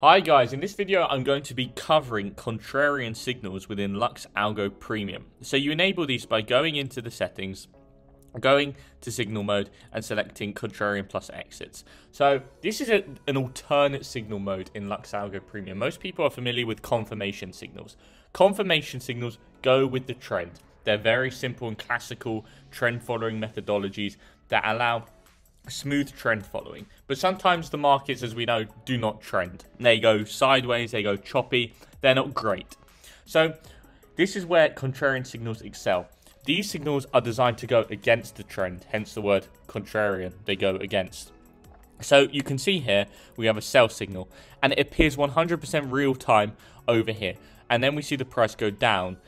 Hi guys, in this video I'm going to be covering contrarian signals within Lux Algo Premium. So you enable these by going into the settings, going to signal mode and selecting contrarian plus exits. So this is a, an alternate signal mode in Lux Algo Premium. Most people are familiar with confirmation signals. Confirmation signals go with the trend. They're very simple and classical trend following methodologies that allow smooth trend following. But sometimes the markets, as we know, do not trend. They go sideways, they go choppy, they're not great. So this is where contrarian signals excel. These signals are designed to go against the trend, hence the word contrarian, they go against. So you can see here, we have a sell signal, and it appears 100% real time over here. And then we see the price go down,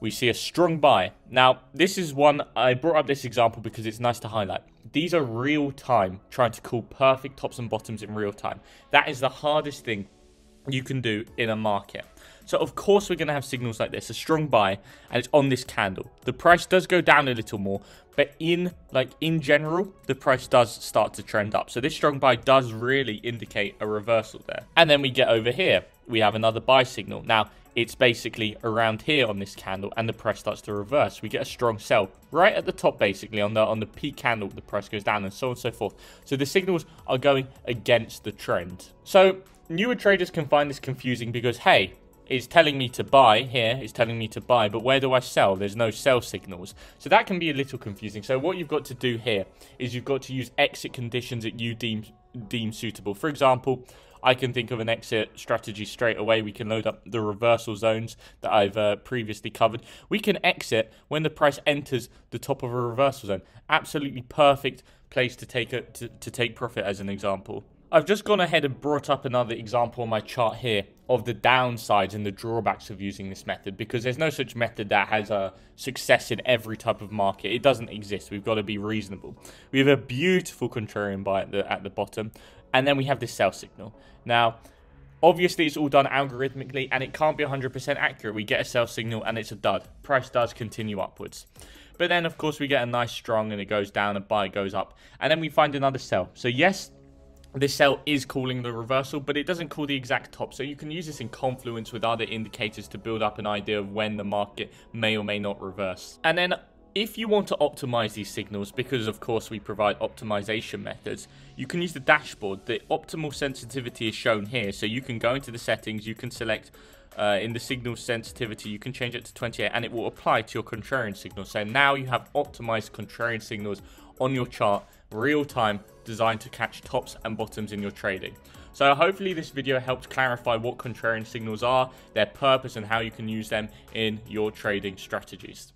we see a strong buy. Now, this is one, I brought up this example because it's nice to highlight. These are real time, trying to call perfect tops and bottoms in real time. That is the hardest thing you can do in a market. So of course we're going to have signals like this, a strong buy, and it's on this candle. The price does go down a little more, but in like in general, the price does start to trend up. So this strong buy does really indicate a reversal there. And then we get over here, we have another buy signal. Now, it's basically around here on this candle and the price starts to reverse. We get a strong sell right at the top basically on the on the peak candle the price goes down and so on and so forth. So the signals are going against the trend. So newer traders can find this confusing because hey, it's telling me to buy here, it's telling me to buy, but where do I sell? There's no sell signals. So that can be a little confusing. So what you've got to do here is you've got to use exit conditions that you deem deem suitable. For example, I can think of an exit strategy straight away. We can load up the reversal zones that I've uh, previously covered. We can exit when the price enters the top of a reversal zone. Absolutely perfect place to take a, to, to take profit as an example. I've just gone ahead and brought up another example on my chart here of the downsides and the drawbacks of using this method because there's no such method that has a success in every type of market. It doesn't exist. We've got to be reasonable. We have a beautiful contrarian buy at the, at the bottom and then we have this sell signal. Now, obviously it's all done algorithmically and it can't be 100% accurate. We get a sell signal and it's a dud. Price does continue upwards. But then, of course, we get a nice strong and it goes down and buy goes up. And then we find another sell. So yes, this sell is calling the reversal, but it doesn't call the exact top. So you can use this in confluence with other indicators to build up an idea of when the market may or may not reverse. And then if you want to optimize these signals, because of course we provide optimization methods, you can use the dashboard. The optimal sensitivity is shown here. So you can go into the settings, you can select uh, in the signal sensitivity, you can change it to 28 and it will apply to your contrarian signal. So now you have optimized contrarian signals on your chart real time designed to catch tops and bottoms in your trading. So hopefully this video helped clarify what contrarian signals are, their purpose and how you can use them in your trading strategies.